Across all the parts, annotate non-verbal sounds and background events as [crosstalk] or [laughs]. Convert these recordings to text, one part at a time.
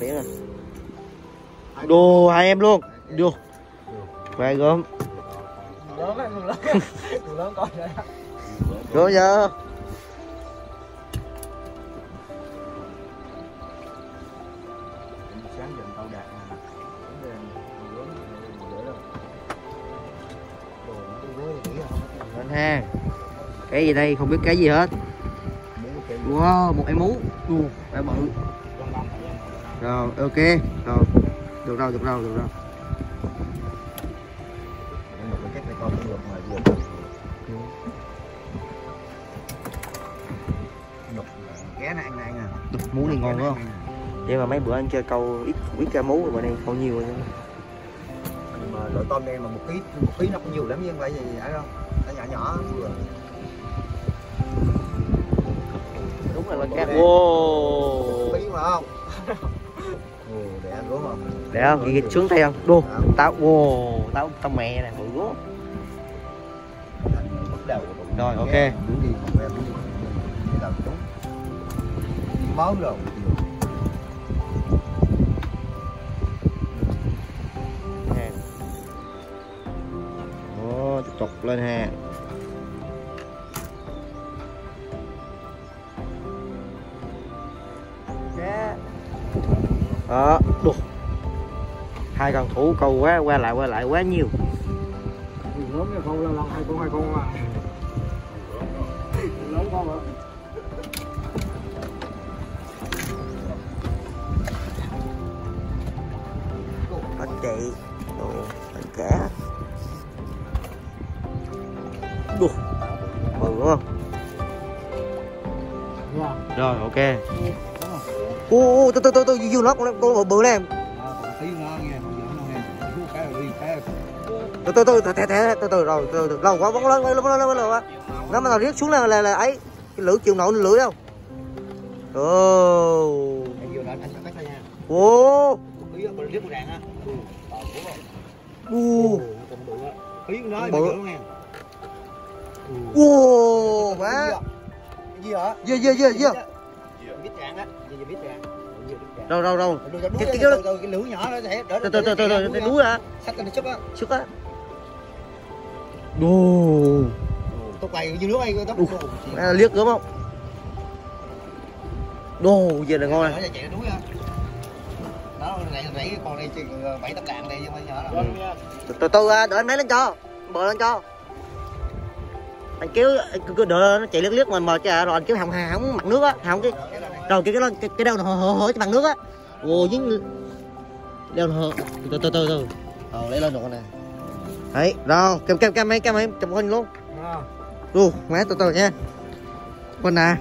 biển à đồ hai em luôn. Vô về gom người lớn người lớn coi vậy vô giờ. Lên ha. Cái gì đây? Không biết cái gì hết. Wow một em mú ừ, em bự rồi ok. Rồi được rồi được rồi được rồi. Mú này ngon đúng không? Nhưng mà mấy bữa anh chơi câu ít ít cá mú rồi bữa nay câu nhiều rồi mà loại tôm đen mà một ký một ký nó cũng nhiều lắm nhưng phải gì ấy đâu. Nó nhỏ nhỏ vừa đúng là lên cá wow. Ký mà không [laughs] để không? Ghi xuống tay không? Đô táo wow táo tao mẹ này. Bự tụi Rồi, ok. máu rồi. Tiếp tục lên ha đó đục hai con thủ câu quá qua lại qua lại quá nhiều. Lớn cái con lần hai con hai con mà. Lớn con mà có chị đồ bánh cá đục bự không rồi ok ô ô từ từ từ từ vô nó con con bự đâu cái rồi đi cái từ từ thẻ từ từ rồi từ từ lâu quá lên lên lên lên lên lên nó mà riết xuống là là là ấy cái lưỡi chịu nổi lưỡi không? Ồ. Bự nghe ô má. Gì hả? Dơ dơ dơ biết gì biết trạng đâu đâu đâu? Cái Cái- cái lưỡi nhỏ nó sẽ đỡ từ từ từ từ đuối à sắt cái chút á. Sức á. Đồ tóc quay như nước ai tóc má liếc gớm không? Đồ giờ là ngon nó này chạy không nhỏ đâu từ từ đợi anh lấy lên cho. Bờ lên cho. Anh kéo cứ, đợi nó chạy liếc liếc mà mờ cho rồi anh kéo hỏng hỏng mặt nước á. Hỏng cái rồi cái cái cái, cái đầu hở hở hở cho bằng nước á. Ồ dính đeo hở. Từ từ từ từ. Ờ lấy lên rồi con này. Đấy rồi cầm cầm cầm mấy cầm mấy cầm con luôn. Luôn má từ từ nha. Con nè.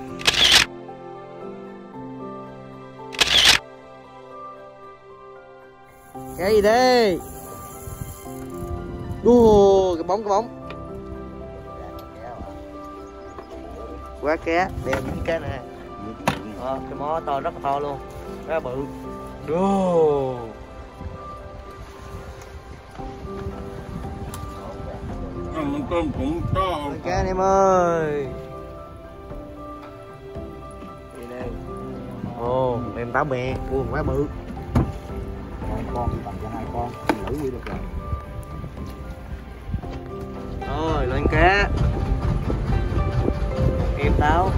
Cái gì đây đua cái bóng cái bóng. Quá cá đem cái này ờ, cái mó to rất là to luôn. Rất là bự. Đô ăn cơm cũng to. Cá anh em ơi. Ồ, em táo bè, ui quá bự. Hai con tầm cho hai con. Lưỡi quy được rồi. Rồi, lên cá Em táo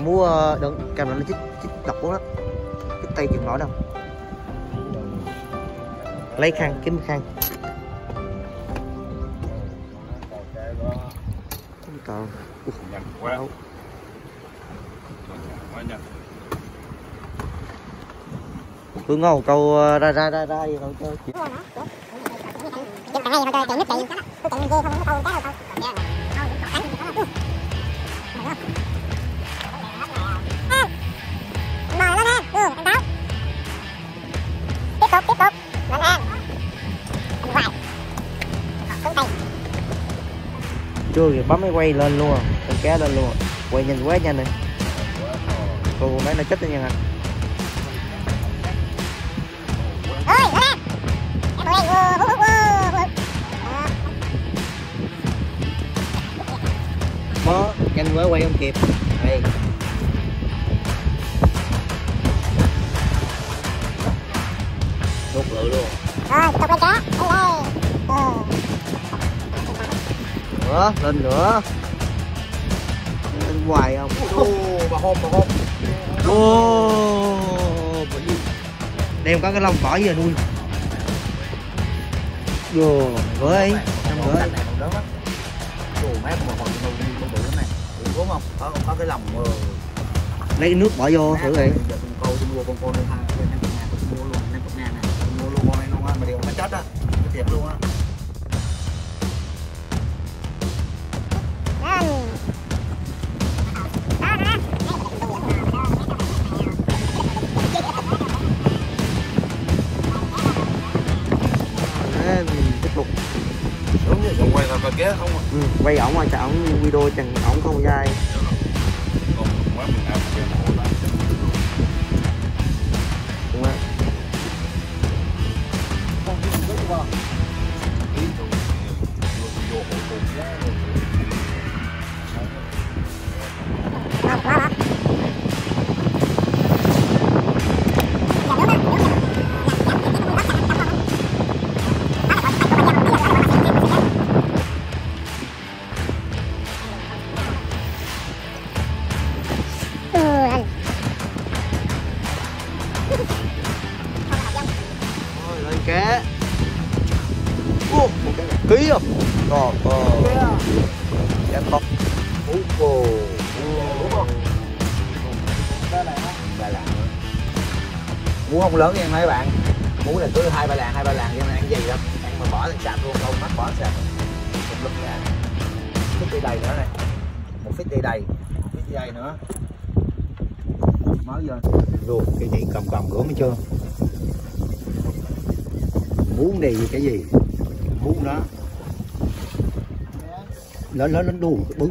Cái múa đừng cầm nó chích chích độc quá đó. Chích tay chịu nổi đâu. Lấy khăn, kiếm khăn. Còn? Nhanh quá. quá nhanh. Hương Ngô câu ờ, ra ra ra ra đi câu chơi thằng này thôi chạy nước chạy Tôi chạy ghê không? Có câu cái đâu câu tục, tiếp tục, lên. Ha Hoài Xuống tay. Chưa kìa bấm máy quay lên luôn. À. con cá lên luôn. À. quay nhanh quá nhanh này. Cô nói nó chết nha wow. Đó. có nhanh quá quay không kịp. Đây đốt lửa luôn. Rồi, tục lên cá. Ừ. nữa lên nữa lên hoài không? Ô bà hôm bà hôm ô. Đem có cái lông cỏ giờ nuôi Đồ, với năm con rưỡi này còn con nuôi con bự lắm này. Đúng không? Có có cái lòng ờ, lấy nước bỏ vô thử đi giờ câu tôi mua con con lên hai Tiếp tục. Đúng như còn quay là bà ké không à? Ừ, quay ổng mà cho ổng video chừng ổng không dai Thôi, lên cá Ô, một cái ký không? Trời ơi Cá to Ủa, cô Đúng không? Ba làng Ba lạng không lớn nha mấy bạn. Muốn là cứ hai ba lạng, hai ba lạng cho nên ăn gì lắm Ăn mà bỏ thì sạch luôn, không mắc bỏ sạch Một lúc nha Phít đi đầy nữa này. Một phít đi đầy. Một phít đi đầy nữa. Mới giờ Luôn, cái gì cầm cầm luôn mới chưa? Muốn đi cái gì Muốn đó lên lên lên đu bự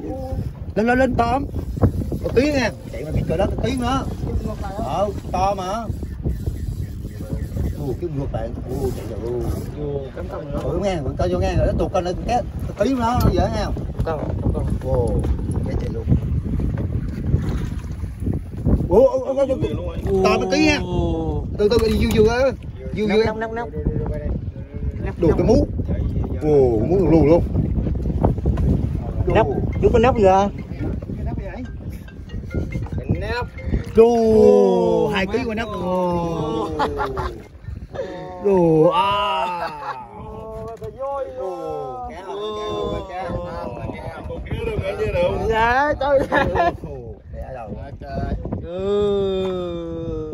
lên lên lên to có tiếng nha chạy mà cái cờ đó có tiếng nữa ờ to mà Ồ, cái ngược bạn Ồ, chạy rồi luôn ừ nghe vẫn coi vô nghe rồi nó tụt con lên cái cái tiếng nó nó dễ nghe không con con ồ cái chạy luôn ồ ồ ồ ồ to một tí nha từ từ đi vui vui á vui vui nóc nóc đủ cái mú ồ mú lù luôn. Nóc chú có nóc gì à nắp đồ. Hai ký qua nắp. Đồ đồ. À. Dạ tôi Ừ.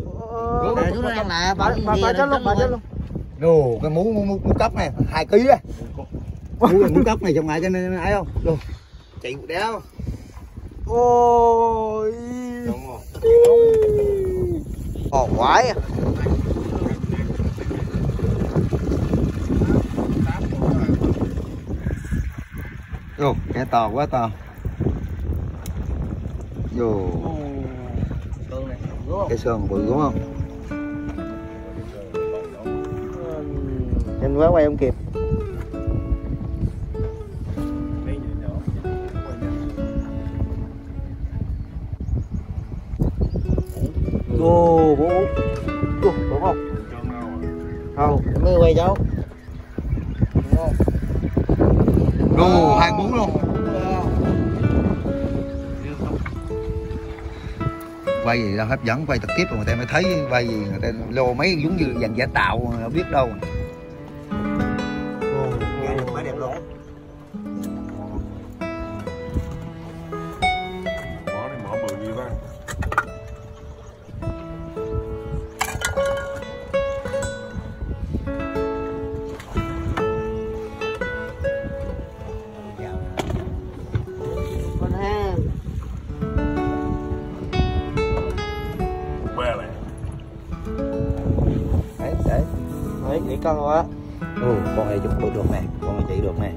Để chú nó ăn lại bỏ Bà bà cho luôn, bà cho luôn. Đồ, cái mú mú mú, mú cấp này, hai ký á. Mú mú cấp này trong này cho nên ấy không? Đồ. Chạy đéo. ôi còn quái à. Đồ, cái to quá to. Không cái sườn bự đúng không? Nhanh quá quay không kịp Ồ, bố bố Ủa, đúng không? Không, mới quay cháu Đồ, hai mú luôn. Quay gì đâu hấp dẫn, quay trực tiếp rồi người ta mới thấy quay gì người ta lô mấy giống như dàn giả tạo biết đâu. Nghĩ con quá Ừ, con này chụp được được nè, con này chạy được nè.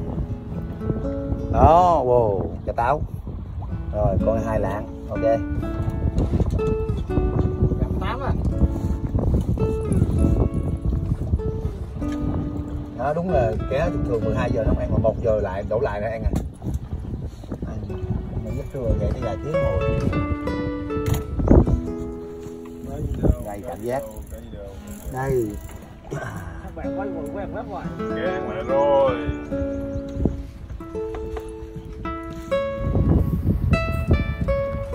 Đó, wow, cho táo. Rồi, con này hai lạng, ok. Tám à Đó, đúng là cá thường thường 12 giờ nó ăn mà 1 giờ lại đổ lại ra ăn à. Ăn nhất trưa vậy tới vài tiếng hồi đây cảm giác đây Ghé mẹ rồi.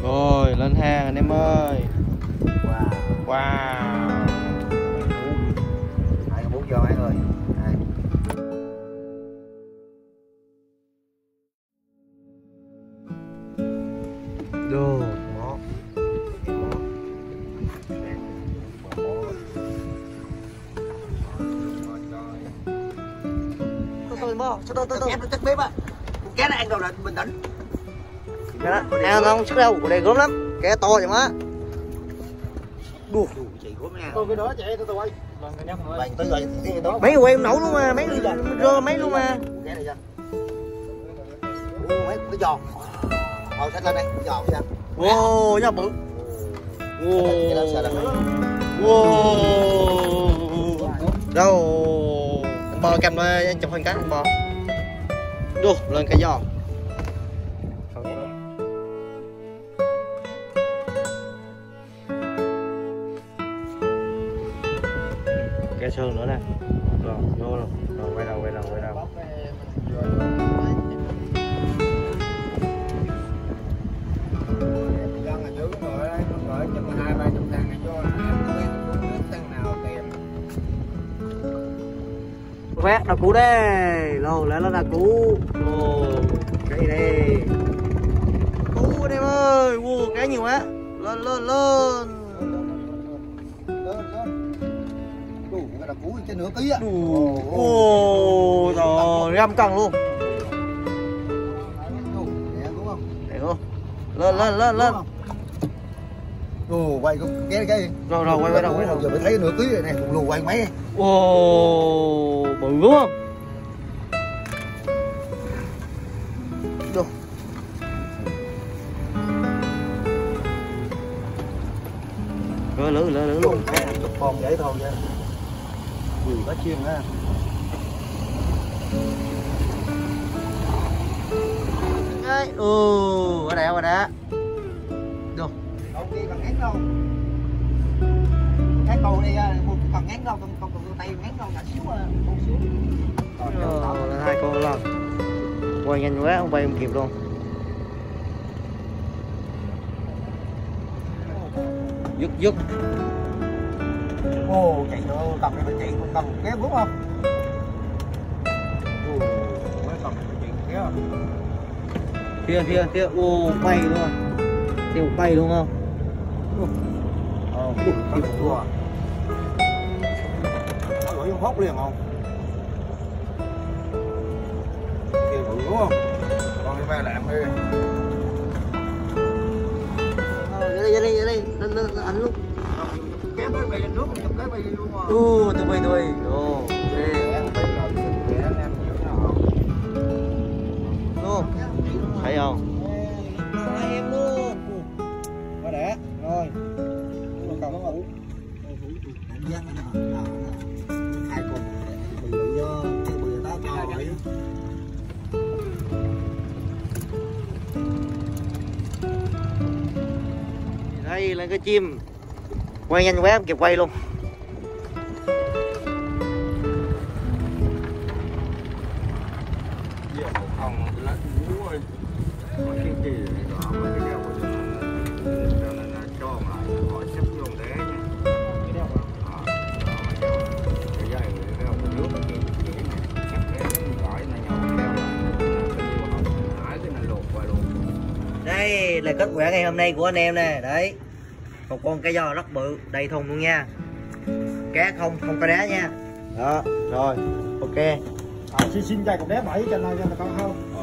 Rồi. Lên hang anh em ơi. Wow. Wow. Hai bốn giờ anh ơi Đây. Đồ Đó Tôi tôi. Tôi chắc bếp á cái này ăn đâu là bình tĩnh. Cái đó Ăn không sức đâu đây gớm lắm. Cái to vậy má. Đùa chị gốm nha. Tôi cái đó chạy tôi tôi quay. Cái đó. Mấy người em nấu luôn mà Mấy rơ mấy luôn mà. Cái này chưa? Ủa, mấy cái giòn ờ xách lên đây giòn chưa? Wow nha bự. Là Wow. Đâu? Bò cầm lên anh chụp hình cái bò Đu lên cái giò. Cái sơn nữa nè. Rồi vô rồi rồi quay đầu quay đầu quay đầu. Nhưng mà hai ba quét đào cú đây lô lại là đào cú. Lô cái đây? Cú anh em ơi wow cái nhiều quá lên lên lên. Đủ cái là cú trên nửa ký á. Đủ. Ô rồi năm cân luôn. Để không lên lên lên lên. Ồ, quay cái cái rồi rồi quay quay đầu quay đầu. Giờ mới thấy nửa ký này lù quay mấy. Ô bự đúng không? Được. Lỡ lỡ lỡ lỡ luôn chục con vậy thôi chứ nhiều có chiên á. Cái ừ ở đây ở đây. Được. Đâu kia còn ngán đâu. Cái cầu đây một còn ngán đâu còn còn còn tay ngán đâu nhỏ xíu à một xíu Ờ, là hai con lần quay nhanh quá không bay không kịp luôn. Dứt dứt ồ chạy nữa cầm phải chạy cầm kéo đúng không? Mấy cầm phải chạy kéo kia kia kia ô bay luôn. Tiêu bay luôn không? Ờ được thua nó lỗi vô hốt liền không? Kia bự đúng không? Con đi ba làm đi. Ờ, đây đây đây đây lên lên lên ảnh luôn cái bì nước chụp cái bì luôn mà. Ô tụi bay tụi bay. Luôn thấy không đeo lại cái chim. Quay nhanh quá em kịp quay luôn. Đây là kết quả ngày hôm nay của anh em nè. Đấy một con cá giò rất bự đầy thùng luôn nha. Cá không không có đá nha. Đó rồi ok. À, xin xin chạy cục đế bảy cho nên cho là con không